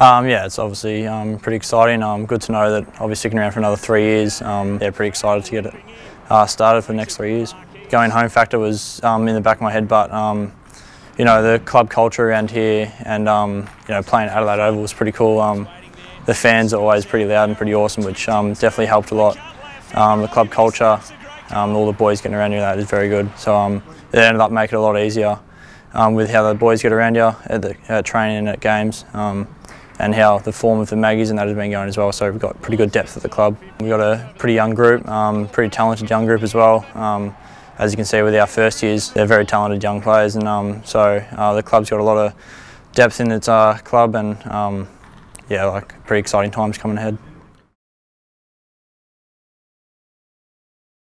Um, yeah, it's obviously um, pretty exciting. Um, good to know that I'll be sticking around for another three years. Um, yeah, pretty excited to get it uh, started for the next three years. Going home factor was um, in the back of my head, but um, you know the club culture around here and um, you know playing Adelaide Oval was pretty cool. The fans are always pretty loud and pretty awesome, which definitely helped a lot. The club culture, all the boys getting around you, that is very good. So it ended up making it a lot easier with how the boys get around you at, the, at training and at games. And how the form of the Maggies and that has been going as well. So we've got pretty good depth at the club. We've got a pretty young group, um, pretty talented young group as well. Um, as you can see with our first years, they're very talented young players, and um, so uh, the club's got a lot of depth in its uh, club, and um, yeah, like pretty exciting times coming ahead.